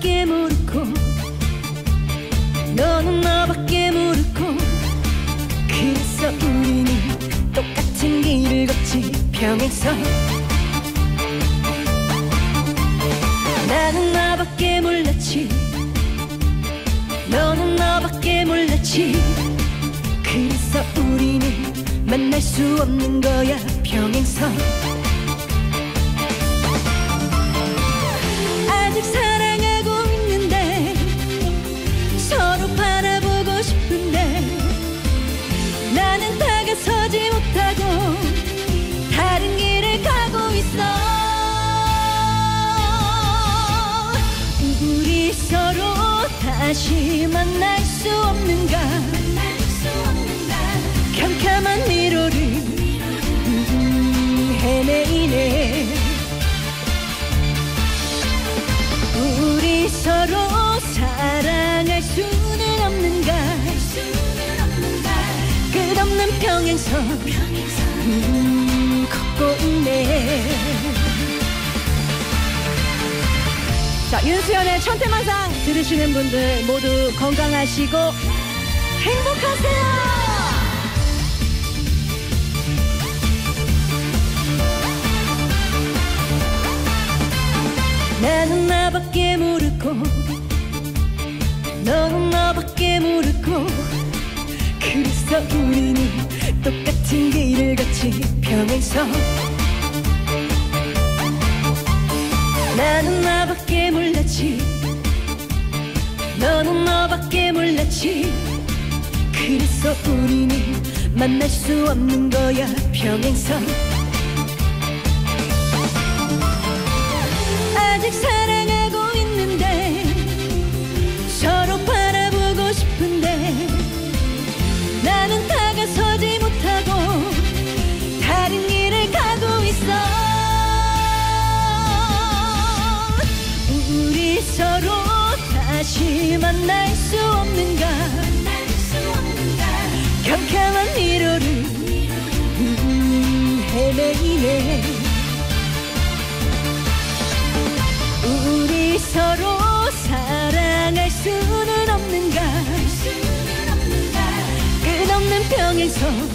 나밖에 모르고 너는 나밖에 모르고 그래서 우리는 똑같은 길을 걷지 평행선 나는 나밖에 몰랐지 너는 나밖에 몰랐지. 그래서 우리는 만날 수 없는 거야 평행선 다시 만날 수 없는가? 캄캄한 미로를 음, 헤매이네. 우리 서로 사랑할 수는 없는가? 끝없는 평행선 윤수연의 천태만상 들으시는 분들 모두 건강하시고 행복하세요. 나는 나밖에 모르고 너는 나밖에 모르고 그래서 우리는 똑같은 길을 걷지 평행선 너는 너밖에 몰랐지. 그래서 우리는 만날 수 없는 거야 평행선 만날 수 없는가? 캄캄한 미로를 음, 헤매이네. 우리 서로 사랑할 수는 없는가? 끝없는 평행선